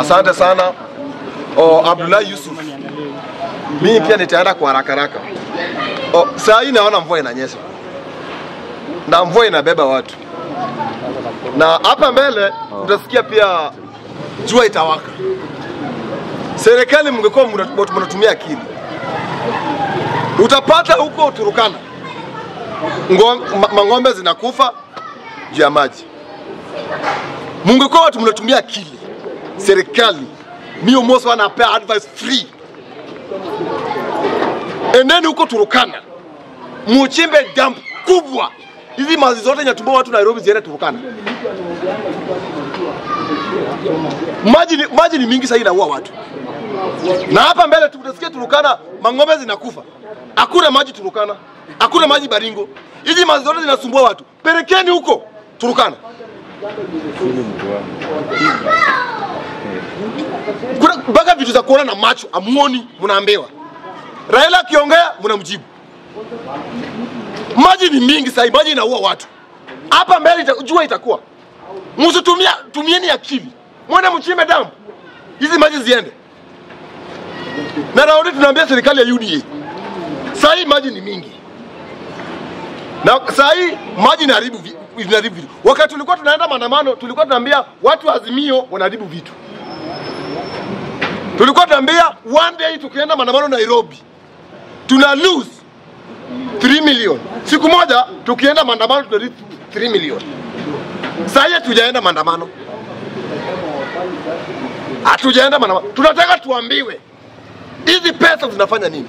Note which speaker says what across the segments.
Speaker 1: Asante sana oh, Abdullahi Yusuf. Mimi pia nitaenda kwa haraka haraka. Oh, saa hii naona mvua inanyesha na mvua inabeba watu, na hapa mbele utasikia pia jua itawaka. Serikali mngekuwa mna- mnatumia akili, utapata huko Turukana ngo- mang'ombe zinakufa juu ya maji. Mungekuwa watu mnatumia akili, serikali. Mio mosi wanapea advice free, endeni huko Turukana. Muchimbe dump kubwa, hizi mazi zote nyatumba watu Nairobi ziende Turukana. Maji ni, maji ni mingi sasa inaua watu, na hapa mbele tutasikia Turukana mang'ombe zinakufa, hakuna maji Turukana, hakuna maji Baringo. Hizi mazi zote zinasumbua watu, pelekeni huko Turukana. Kuna mpaka vitu za kuona na macho amuoni, mnaambiwa. Raila akiongea mnamjibu. Maji ni mingi sasa, maji inaua watu. Hapa mbele jua itakuwa. Msitumia, tumieni akili, mwende mchime damu hizi maji ziende. Na raundi tunaambia serikali ya UDA, Sasa maji ni mingi na sasa maji inaharibu inaharibu vitu. Wakati tulikuwa tunaenda maandamano, tulikuwa tunaambia watu Azimio wanaharibu vitu tulikuwa tunaambia one day tukienda maandamano Nairobi tuna lose 3 million. Siku moja tukienda maandamano tuna lose 3 million. Sasa hatujaenda maandamano, hatujaenda maandamano. Tunataka tuambiwe hizi pesa zinafanya nini?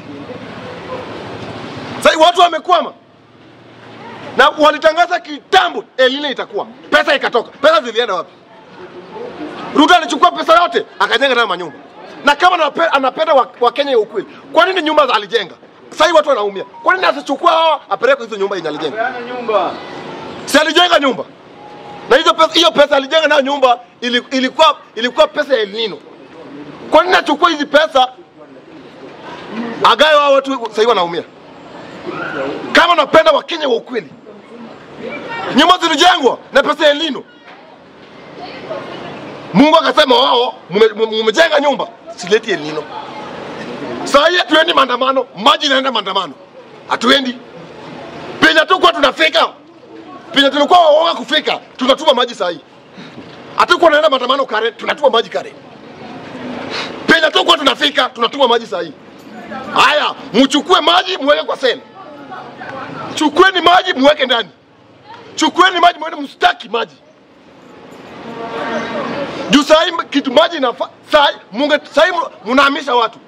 Speaker 1: Sasa watu wamekwama na walitangaza kitambo El itakuwa, pesa ikatoka. Pesa zilienda wapi? Ruto alichukua pesa yote akajenga nayo manyumba, na kama anapenda wa- Wakenya ya ukweli, kwa nini nyumba alijenga? Sasa hivi watu wanaumia, kwa nini asichukua hao apeleke hizo nyumba yenye alijenga? Si alijenga nyumba na hizo pesa, hiyo pesa alijenga nayo nyumba ili- ilikuwa ilikuwa pesa ya El Nino. Kwa nini achukua hizi pesa agawe wao watu sasa hivi wanaumia? Kama anapenda Wakenya wa ukweli, nyumba zilijengwa na pesa ya El Nino. Mungu akasema wao mume- mume- mumejenga nyumba, sileti enino Nino. Saa hii hatuendi maandamano, maji inaenda maandamano, hatuendi penye tukuwa tunafika, penye tulikuwa waoga kufika, tunatuma maji saa hii. Hatukuwa naenda maandamano kare, tunatuma maji kare. Penye tukuwa tunafika, tunatuma maji saa hii. Haya, mchukue maji muweke kwa sen chukueni maji muweke ndani, chukueni maji muende, mstaki maji juu saa hii kitu maji inafa saa munge saa hii mnahamisha watu,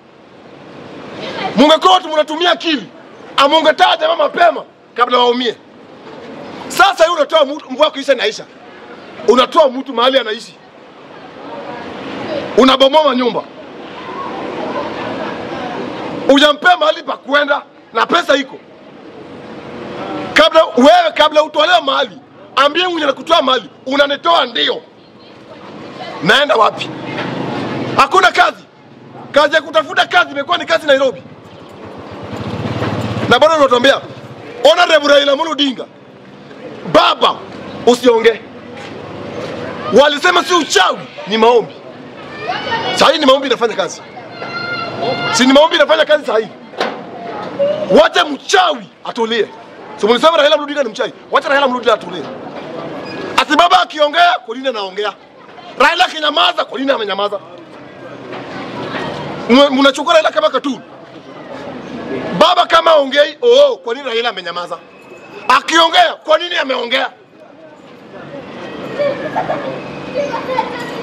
Speaker 1: mungekuwa watu mnatumia akili, amungetaa jamaa mapema kabla waumie. Sasa hii unatoa mvua kuisha naisha, unatoa mtu mahali anaishi, unabomoa manyumba, ujampea mahali pa kuenda na pesa iko. Kabla wewe, kabla utolewe mahali, ambie mwenye nakutoa mahali, unanitoa ndio naenda wapi? Hakuna kazi. Kazi ya kutafuta kazi imekuwa ni kazi Nairobi, na bado unatuambia Honorable Raila Amolo Odinga, baba, usiongee. Walisema si uchawi, ni maombi. Sasa ni maombi inafanya kazi, si ni maombi inafanya kazi sasa hii. Wacha mchawi atulie. So mlisema Raila Amolo Odinga ni mchawi? Wacha Raila Amolo Odinga atulie. asibaba akiongea, kwa nini anaongea? Raila akinyamaza, kwa nini amenyamaza? Mnachukua Raila kama katuni. Baba kama ongei, oh, kwa nini Raila amenyamaza? Akiongea, kwa nini ameongea?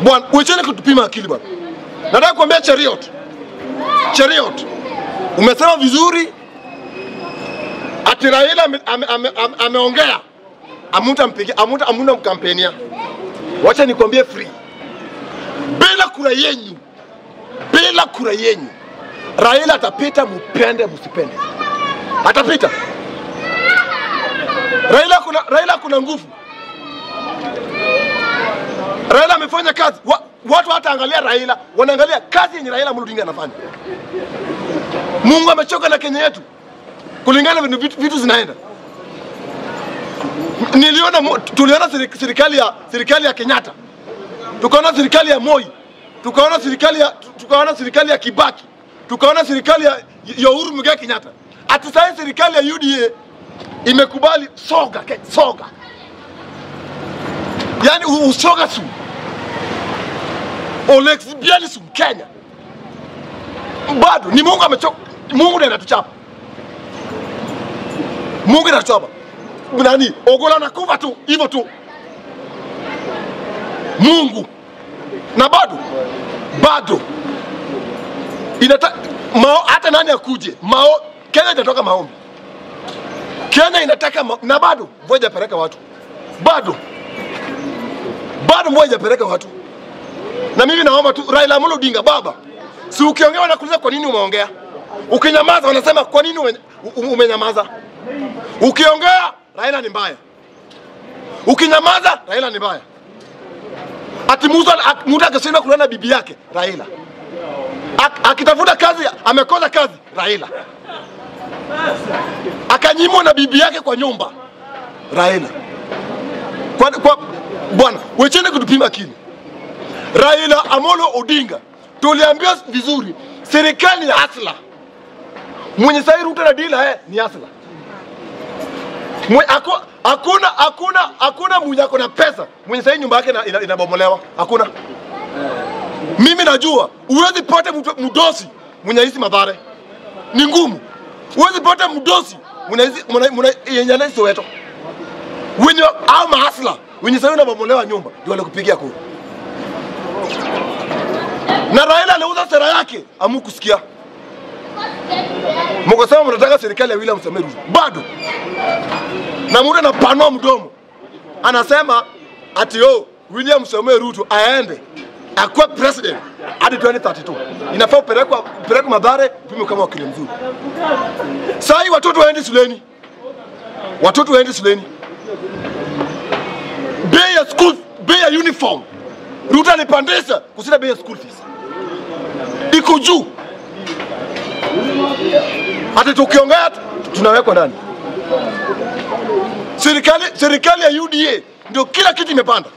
Speaker 1: Bwana, wecheni kutupima akili bwana. Nataka kuambia Cheriot. Cheriot. Umesema vizuri ati Raila ame- ame- ame- ame- ameongea. Amuta mpigia, amuta amuna mkampenia. Wacha nikwambie free. Bila kura yenyu, bila kura yenyu, Raila atapita, mupende msipende, atapita. Raila kuna, Raila kuna nguvu. Raila amefanya kazi. Wa, watu hataangalia Raila, wanaangalia kazi yenye Raila Odinga anafanya. Mungu amechoka na Kenya yetu, kulingana na vitu, vitu zinaenda niliona tuliona seri- serikali ya serikali ya Kenyatta, tukaona serikali ya Moi, tukaona serikali ya tukaona serikali ya Kibaki, tukaona serikali ya, ya Uhuru Muigai Kenyatta. Ati sasa serikali ya UDA imekubali soga ke, soga, yani usoga su. Olexbianism Kenya, bado ni Mungu amechoka. Mungu ndiye anatuchapa, Mungu ndiye anatuchapa. Nani? Ogola nakufa tu hivyo tu, Mungu na bado? Bado. Inata mao, hata nani akuje? Mao, Kenya inatoka maombi, Kenya inataka ma, na bado mvua haijapeleka watu, bado. Bado mvua haijapeleka watu. Na mimi naomba tu Raila Amolo Odinga, baba, si ukiongea wanakuuliza kwa nini umeongea, ukinyamaza wanasema kwa nini ume, umenyamaza. Ukiongea Raila ni mbaya, ukinyamaza Raila ni mbaya. Ati Musa ak- mtu akishindwa kulala na bibi yake Raila, Ak- akitafuta kazi amekosa kazi Raila, akanyimwa na bibi yake kwa nyumba Raila. Kwa, kwa bwana, wecheni kutupima kini. Raila Amolo Odinga tuliambiwa vizuri, serikali ya asla mwenye sahi Ruto na dila eh, ni asla Mwe, aku, hakuna hakuna hakuna mwenye ako na pesa mwenye sahi nyumba yake ina- ina- hakuna. Mimi najua uwezi mtu- mdosi mwenye hizi madhare ni ngumu. Uwezi pata mdosi mwenye anaishi Soweto wenye au mahasla wenye sahi unabomolewa nyumba ndio walikupigia kura. Na Raila aliuza sera yake, amukusikia mkasema mnataka serikali ya William Samoei Ruto. Bado, na mtu anapanua mdomo anasema ati oh, William Samoei Ruto aende akuwe president hadi 2032 inafaa upelekwa upelekwe Mathare upime kama wakili mzuri. Saa hii watoto waende shuleni, watoto waende shuleni, bei ya school, bei ya uniform Ruto alipandisha kushinda bei ya school fees iko juu. Hata tukiongea tunawekwa ndani. Serikali serikali ya UDA ndio kila kitu imepanda.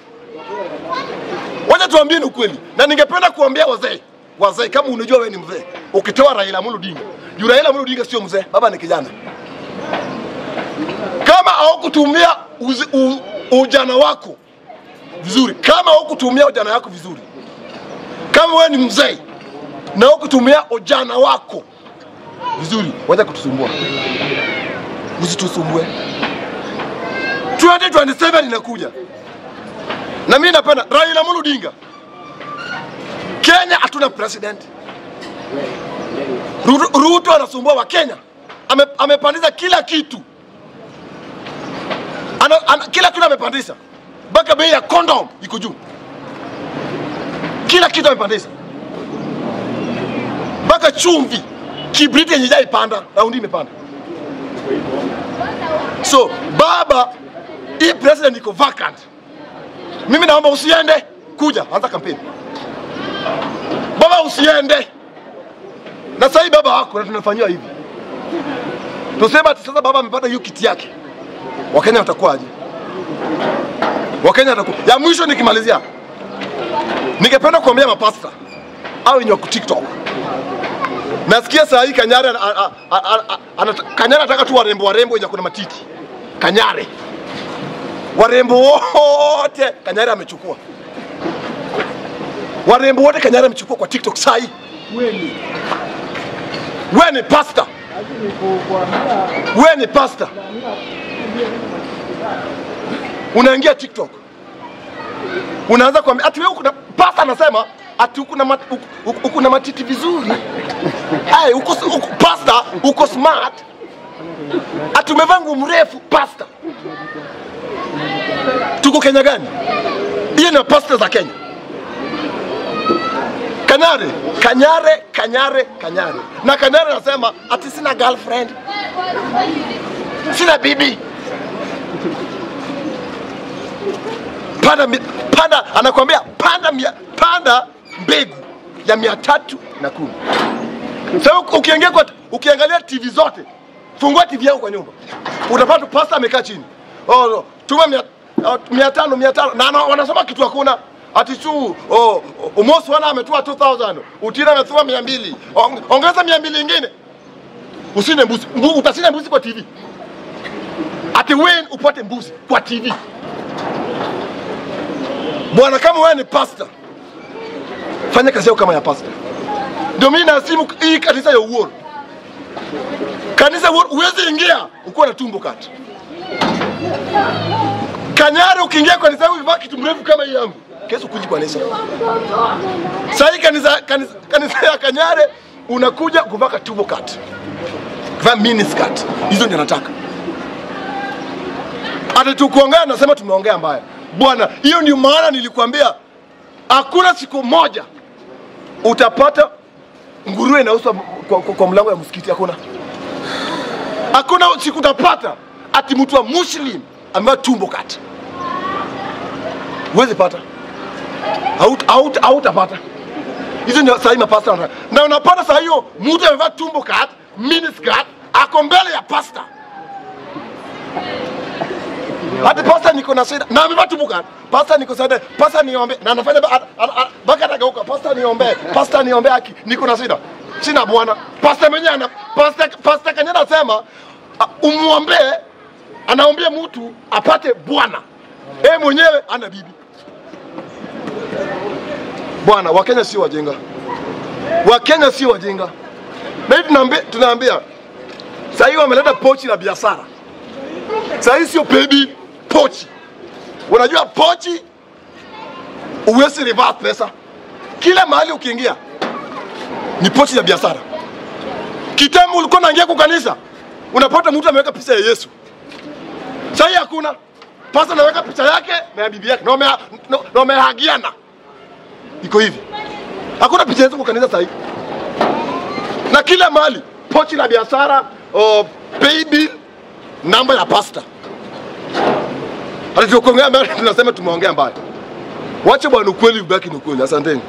Speaker 1: Wacha tuambie ni ukweli, na ningependa kuambia wazee wazee, kama unajua wewe ni mzee, ukitoa Raila Amolo Odinga, juu Raila Amolo Odinga sio mzee, baba ni kijana. Kama haukutumia ujana wako vizuri, kama haukutumia ujana wako vizuri, kama wewe ni mzee na haukutumia ujana wako vizuri, wacha kutusumbua, usitusumbue. 2027 inakuja na mimi napenda Raila Amolo Odinga. Kenya hatuna president. Ruto, anasumbua wa Kenya, Ame, amepandisha kila kitu ana, ana, kila kitu amepandisha, mpaka bei ya condom iko juu, kila kitu amepandisha mpaka chumvi, kibriti yenye jaipanda raundi imepanda. So baba, hii president iko vacant. Mimi naomba usiende, kuja anza kampeni. Baba usiende, na sasa hii baba wako na tunafanyiwa hivi, tusema ati sasa baba amepata hiyo kiti yake, Wakenya watakuwaje? Wakenya watakuwa ya mwisho. Nikimalizia, ningependa kuambia mapasta au wenye wako TikTok Nasikia saa hii Kanyare anataka tu warembo warembo wenye kuna matiti. Kanyare warembo wote Kanyari amechukua, warembo wote Kanyari amechukua kwa TikTok sai. Wewe We ni pasta, wewe ni pasta, unaingia TikTok. Unaanza kuambia ati wewe kuna pasta anasema ati uko na mat, uko- na matiti vizuri. Hey, uko, uko pasta uko smart. Ati umevaa nguo mrefu pasta tuko Kenya gani? Hiyo ni pasta za Kenya. Kanyare Kanyare Kanyare Kanyare. Na Kanyare anasema ati sina girlfriend. Sina bibi. Panda, panda anakuambia panda, mia, panda mbegu ya mia tatu na kumi. Sasa ukiingia kwa ukiangalia TV zote, fungua TV yako kwa nyumba, utapata pasta amekaa chini, oh, no, tuma mia, mia tano mia tano na na- wanasoma kitu hakuna, ati tu oh, Umosi wana ametoa 2000 Utina ametoa 200 Ong- ongeza 200 ingine. Usine mbuzi. Mbu, utasine mbuzi kwa TV ati wewe upate mbuzi kwa TV bwana kama wewe ni pastor fanya kazi yako kama ya pastor. Ndio mimi nasimu hii kanisa ya uoro kanisa uwezi ingia ukiwa na tumbo kati Kanyare ukiingia kwa kanisa yangu ukivaa kitu mrefu kama hii yangu, kesho kuji kwa kanisa. Sasa hii kanisa, kanisa, ya Kanyare unakuja kuvaa katubo cut. Kuvaa mini skirt. Hizo ndio nataka. Hata tukuongea nasema tumeongea mbaya. Bwana, hiyo ndio maana nilikwambia hakuna siku moja utapata nguruwe inauzwa kwa, kwa, kwa mlango ya msikiti hakuna. Hakuna siku utapata ati mtu wa Muslim amevaa tumbo cut. Huwezi pata. Out, out, out Hizo ndio sahii mapasta. Na unapata saa hiyo mtu amevaa tumbo kat mini skirt, ako mbele ya pasta. Hadi pasta niko na shida. Na amevaa tumbo kat Pasta niko shida. Pasta niombe. Na anafanya baka a- a- a- mpaka anageuka. Pasta niombe. Pasta niombe haki. Niko na shida. Sina bwana. Pasta mwenyewe ana pasta pasta kanya anasema umwombee anaombea mtu apate bwana. Yeye mwenyewe ana bibi. Bwana, Wakenya si wajinga. Wakenya si wajinga. Na tunaambia, tunaambia sahii wameleta pochi la biashara. sahii sio pedi pochi. Unajua pochi uwezi reverse pesa. Kila mahali ukiingia ni pochi ya biashara. Kitambo ulikuwa unaingia kwa kanisa unapata mtu ameweka picha ya Yesu. sahii hii hakuna. Pasta naweka picha yake na ya bibi yake na wame- na- na wamehagiana. Iko hivi. Hakuna picha yetu kwa kanisa sasa hivi. Na kila mali pochi la biashara, oh, pay bill, namba ya pasta. Hata tukiongea tunasema tumeongea mbaya. Wache bwana ukweli ubaki ni ukweli. Asanteni.